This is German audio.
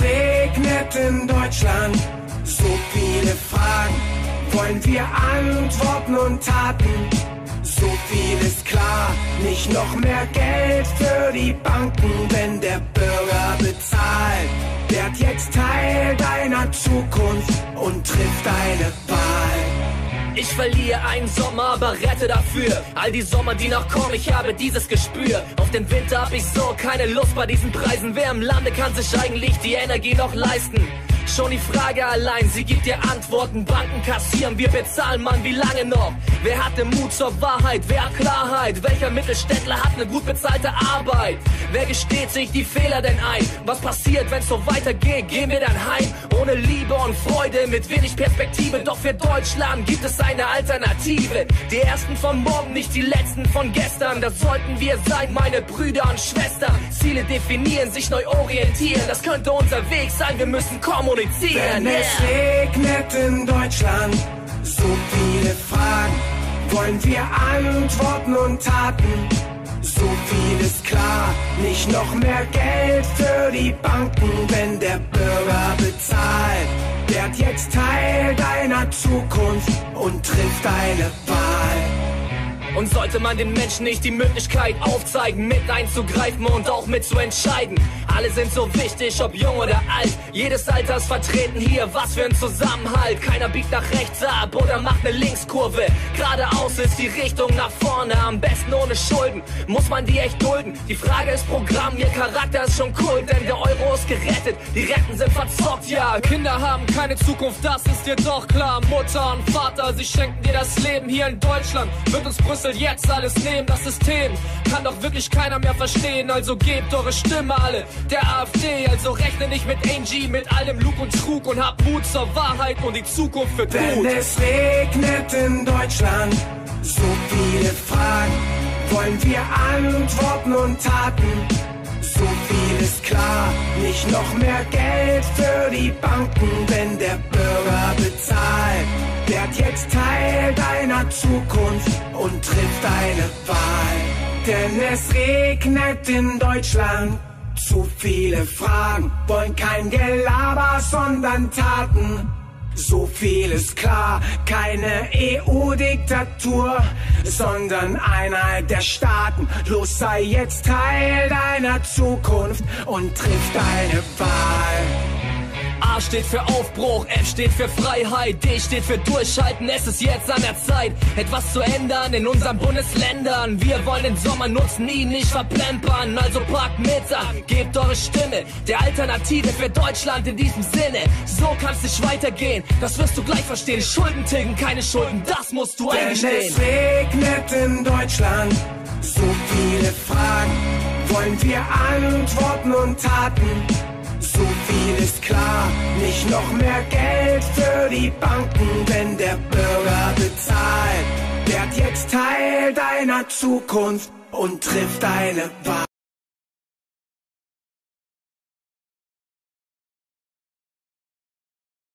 regnet in Deutschland. So viele Fragen wollen wir Antworten und Taten. So viel ist klar, nicht noch mehr Geld für die Banken, wenn der Bürger bezahlt. Werd jetzt Teil deiner Zukunft und trifft deine Wahl. Ich verliere einen Sommer, aber rette dafür all die Sommer, die noch kommen. Ich habe dieses Gespür. Auf den Winter hab ich so keine Lust bei diesen Preisen. Wer im Lande kann sich eigentlich die Energie noch leisten? Schon die Frage allein, sie gibt dir Antworten. Banken kassieren, wir bezahlen, Mann, wie lange noch? Wer hat den Mut zur Wahrheit? Wer hat Klarheit? Welcher Mittelständler hat eine gut bezahlte Arbeit? Wer gesteht sich die Fehler denn ein? Was passiert, wenn's so weitergeht? Gehen wir dann heim? Ohne Liebe und Freude, mit wenig Perspektive. Doch für Deutschland gibt es eine Alternative. Die ersten von morgen, nicht die letzten von gestern. Das sollten wir sein, meine Brüder und Schwestern. Ziele definieren, sich neu orientieren. Das könnte unser Weg sein, wir müssen kommunizieren. Wenn es regnet in Deutschland, so viele Fragen wollen wir Antworten und Taten. So viel ist klar, nicht noch mehr Geld für die Banken, wenn der Bürger bezahlt. Werd jetzt Teil deiner Zukunft und trifft deine Wahl. Und sollte man den Menschen nicht die Möglichkeit aufzeigen, mit einzugreifen und auch mit zu entscheiden. Alle sind so wichtig, ob jung oder alt. Jedes Alter ist vertreten hier, was für ein Zusammenhalt. Keiner biegt nach rechts ab oder macht eine Linkskurve. Geradeaus ist die Richtung nach vorne, am besten ohne Schulden. Muss man die echt dulden? Die Frage ist Programm, ihr Charakter ist schon cool, denn der Euro ist gerettet. Die Retten sind verzockt, ja. Kinder haben keine Zukunft, das ist dir doch klar. Mutter und Vater, sie schenken dir das Leben hier in Deutschland. Wird uns Brüssel jetzt alles nehmen, das System kann doch wirklich keiner mehr verstehen. Also gebt eure Stimme alle der AfD. Also rechne nicht mit Angie, mit allem Lug und Trug und hab Mut zur Wahrheit und die Zukunft für Wenn gut. es regnet in Deutschland, so viele Fragen wollen wir Antworten und Taten. So viel ist klar, nicht noch mehr Geld für die Banken, wenn der Bürger bezahlt. Werd jetzt Teil deiner Zukunft und trifft deine Wahl. Denn es regnet in Deutschland. Zu viele Fragen wollen kein Gelaber, sondern Taten. So viel ist klar, keine EU-Diktatur, sondern Einheit der Staaten. Los sei jetzt Teil deiner Zukunft und triff deine Wahl. A steht für Aufbruch, F steht für Freiheit, D steht für Durchhalten. Es ist jetzt an der Zeit, etwas zu ändern in unseren Bundesländern. Wir wollen den Sommer nutzen, ihn nicht verplempern. Also packt mit an, gebt eure Stimme der Alternative für Deutschland in diesem Sinne. So kann's nicht weitergehen, das wirst du gleich verstehen. Schulden tilgen, keine Schulden, das musst du Denn es eingestehen. regnet in Deutschland. So viele Fragen wollen wir Antworten und Taten. So viel ist klar, nicht noch mehr Geld für die Banken, wenn der Bürger bezahlt. Werd jetzt Teil deiner Zukunft und trifft deine Wahl.